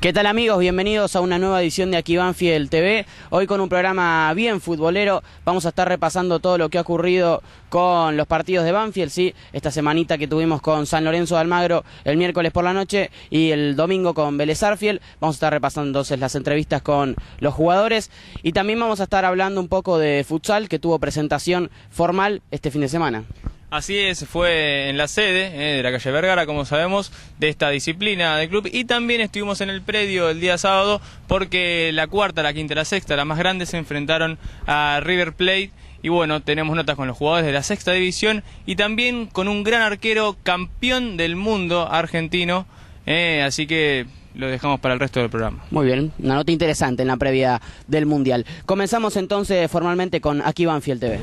¿Qué tal amigos? Bienvenidos a una nueva edición de Aquí Banfield TV. Hoy con un programa bien futbolero. Vamos a estar repasando todo lo que ha ocurrido con los partidos de Banfield, sí, esta semanita que tuvimos con San Lorenzo de Almagro el miércoles por la noche y el domingo con Vélez Arfield. Vamos a estar repasando entonces las entrevistas con los jugadores y también vamos a estar hablando un poco de futsal que tuvo presentación formal este fin de semana. Así es, fue en la sede eh, de la calle Vergara, como sabemos, de esta disciplina del club. Y también estuvimos en el predio el día sábado porque la cuarta, la quinta la sexta, la más grande, se enfrentaron a River Plate. Y bueno, tenemos notas con los jugadores de la sexta división y también con un gran arquero campeón del mundo argentino. Eh, así que lo dejamos para el resto del programa. Muy bien, una nota interesante en la previa del Mundial. Comenzamos entonces formalmente con Aquí Banfield TV.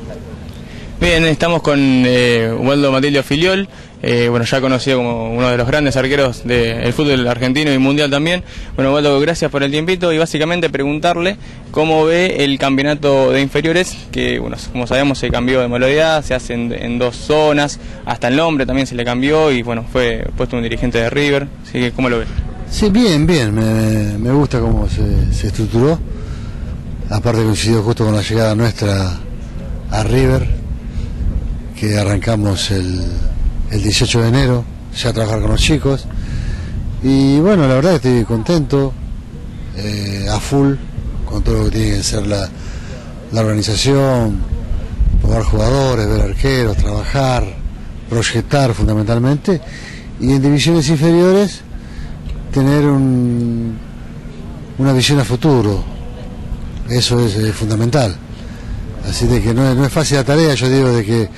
Bien, estamos con eh, Waldo Matilio Filiol, eh, bueno, ya conocido como uno de los grandes arqueros del fútbol argentino y mundial también. Bueno, Waldo, gracias por el tiempito y básicamente preguntarle cómo ve el campeonato de inferiores, que, bueno, como sabemos se cambió de modalidad, se hace en, dos zonas, hasta el nombre también se le cambió y, bueno, fue puesto un dirigente de River, así que, ¿cómo lo ve? Sí, bien, bien, me, gusta cómo se, se estructuró. Aparte coincidió justo con la llegada nuestra a River que arrancamos el, el 18 de enero, ya a trabajar con los chicos. Y bueno, la verdad que estoy contento, eh, a full, con todo lo que tiene que ser la, la organización, probar jugadores, ver arqueros, trabajar, proyectar fundamentalmente. Y en divisiones inferiores, tener un, una visión a futuro. Eso es, fundamental. Así de que no es, no es fácil la tarea, yo digo de que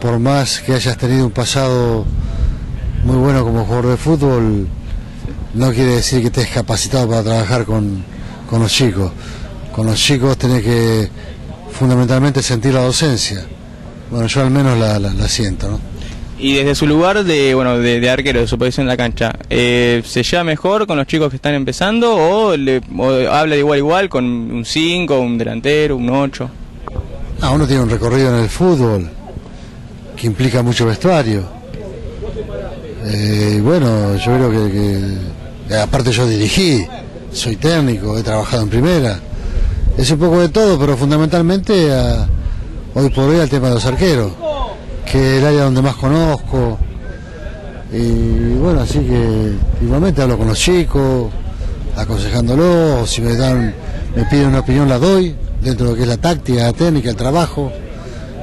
por más que hayas tenido un pasado muy bueno como jugador de fútbol, no quiere decir que estés capacitado para trabajar con, los chicos. Con los chicos tenés que fundamentalmente sentir la docencia. Bueno, yo al menos la, siento, ¿no? Y desde su lugar de bueno de, arquero, de su posición en la cancha, eh, ¿se lleva mejor con los chicos que están empezando o, le, habla de igual a igual con un 5, un delantero, un 8? Ah, uno tiene un recorrido en el fútbol que implica mucho vestuario. Eh, bueno, yo creo que, aparte yo dirigí, soy técnico, he trabajado en primera. Es un poco de todo, pero fundamentalmente hoy por hoy al tema de los arqueros, que es el área donde más conozco. Y bueno, así que igualmente hablo con los chicos, aconsejándolos, si me dan, me piden una opinión la doy, dentro de lo que es la táctica, la técnica, el trabajo,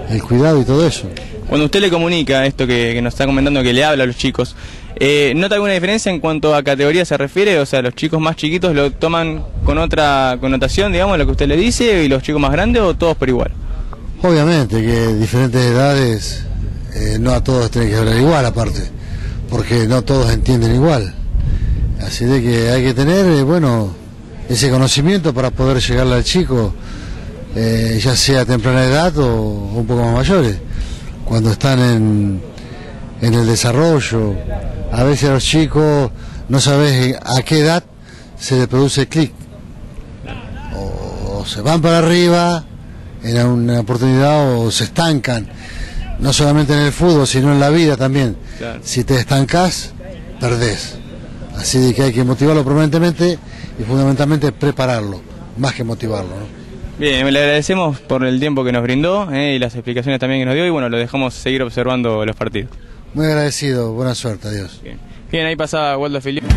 el cuidado y todo eso. Cuando usted le comunica esto que, nos está comentando, que le habla a los chicos, eh, ¿nota alguna diferencia en cuanto a categoría se refiere? O sea, los chicos más chiquitos lo toman con otra connotación, digamos, lo que usted le dice, y los chicos más grandes, o todos por igual? Obviamente que diferentes edades, eh, no a todos tienen que hablar igual, aparte, porque no todos entienden igual. Así de que hay que tener, eh, bueno, ese conocimiento para poder llegarle al chico, ya sea a temprana edad o un poco más mayores cuando están en, en el desarrollo. A veces a los chicos no sabes a qué edad se les produce clic. O, se van para arriba en una oportunidad o se estancan. No solamente en el fútbol, sino en la vida también. Si te estancas, perdés. Así que hay que motivarlo permanentemente y fundamentalmente prepararlo, más que motivarlo. Bien, le agradecemos por el tiempo que nos brindó eh, y las explicaciones también que nos dio y bueno, lo dejamos seguir observando los partidos. Muy agradecido, buena suerte, adiós. Bien, ahí pasa Waldo Filipe.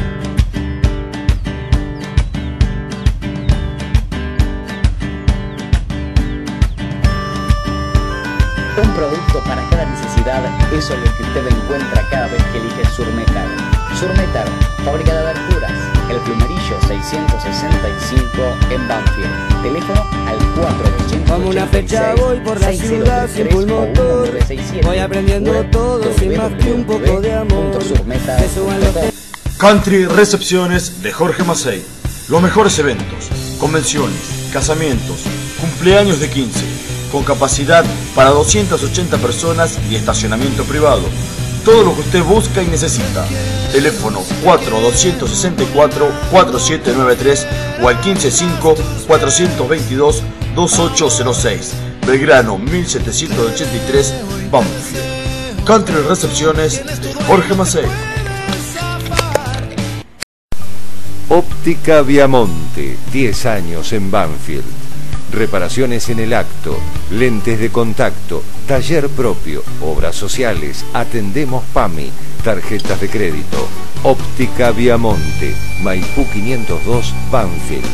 Es lo que usted encuentra cada vez que elige Surmetar. Surmetar, fábrica de aberturas, el plumerillo 665 en Banfield. Teléfono al 480. Como una fecha voy por la ciudad sin full motor. Voy aprendiendo todo sin más que un poco de amor. Country Recepciones de Jorge Macei. Los mejores eventos, convenciones, casamientos, cumpleaños de 15, con capacidad para 280 personas y estacionamiento privado todo lo que usted busca y necesita. Teléfono 4264-4793 o al 155-422-2806. Belgrano 1783, Banfield. Country Recepciones, Jorge Macei. Óptica Viamonte, 10 años en Banfield. Reparaciones en el acto, lentes de contacto, taller propio, obras sociales, atendemos PAMI, tarjetas de crédito. Óptica Viamonte, Maipú 502, Banfield.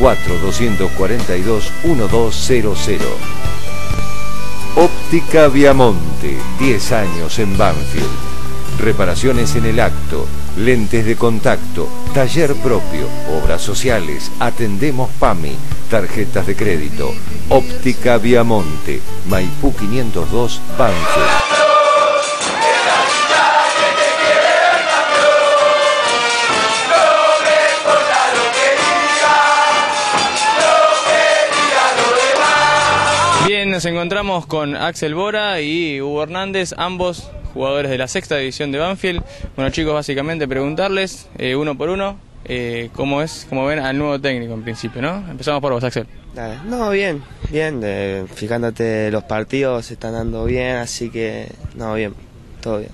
4242-1200. Óptica Viamonte, 10 años en Banfield reparaciones en el acto, lentes de contacto, taller propio, obras sociales, atendemos PAMI, tarjetas de crédito, óptica Viamonte, Maipú 502, Banfield. Bien, nos encontramos con Axel Bora y Hugo Hernández, ambos jugadores de la sexta división de Banfield. Bueno chicos, básicamente preguntarles eh, uno por uno eh, cómo es, cómo ven al nuevo técnico en principio, ¿no? Empezamos por vos, Axel. No, bien, bien, fijándote los partidos se están dando bien, así que, no, bien, todo bien.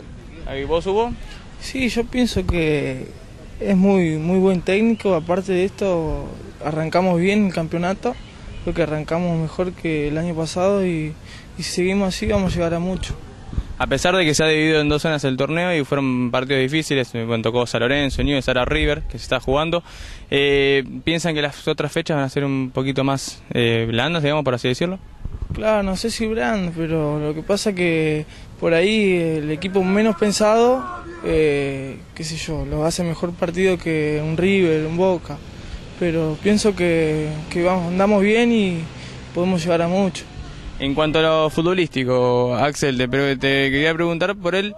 ¿Y vos, Hugo? Sí, yo pienso que es muy, muy buen técnico, aparte de esto arrancamos bien el campeonato, creo que arrancamos mejor que el año pasado y, y si seguimos así vamos a llegar a mucho a pesar de que se ha dividido en dos zonas el torneo y fueron partidos difíciles, me tocó San Lorenzo, New Sara River, que se está jugando, eh, ¿piensan que las otras fechas van a ser un poquito más eh, blandas, digamos, por así decirlo? Claro, no sé si brand, pero lo que pasa que por ahí el equipo menos pensado, eh, qué sé yo, lo hace mejor partido que un River, un Boca, pero pienso que, que vamos, andamos bien y podemos llegar a mucho. En cuanto a lo futbolístico, Axel, te, te quería preguntar por él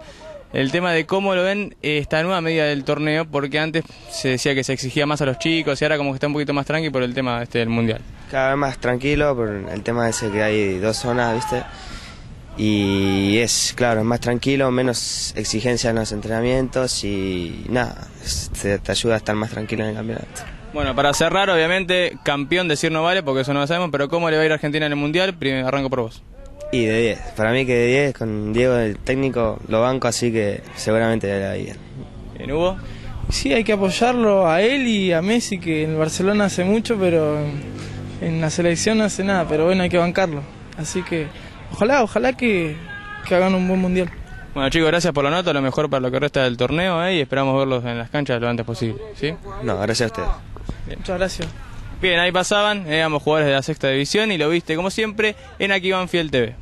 el tema de cómo lo ven esta nueva medida del torneo, porque antes se decía que se exigía más a los chicos y ahora como que está un poquito más tranqui por el tema este del mundial. Cada vez más tranquilo por el tema ese que hay dos zonas, ¿viste? Y es, claro, es más tranquilo, menos exigencia en los entrenamientos y nada, te ayuda a estar más tranquilo en el campeonato. Bueno, para cerrar, obviamente, campeón decir no vale, porque eso no lo sabemos, pero ¿cómo le va a ir a Argentina en el Mundial? Primero, arranco por vos. Y de 10. Para mí que de 10, con Diego el técnico, lo banco, así que seguramente le va bien. ¿En Hugo? Sí, hay que apoyarlo a él y a Messi, que en Barcelona hace mucho, pero en la selección no hace nada, pero bueno, hay que bancarlo. Así que ojalá, ojalá que, que hagan un buen Mundial. Bueno chicos, gracias por la nota, lo mejor para lo que resta del torneo ¿eh? y esperamos verlos en las canchas lo antes posible. ¿sí? No, gracias a ustedes. Muchas gracias. Bien, ahí pasaban, éramos jugadores de la sexta división y lo viste como siempre en Aquí Fiel TV.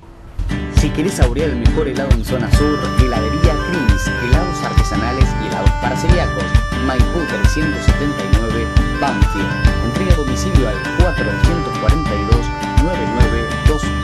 Si querés saborear el mejor helado en zona sur, heladería Crimis, helados artesanales y helados para celíacos. Maipú 379, Banfield. Entrega a domicilio al 442 9922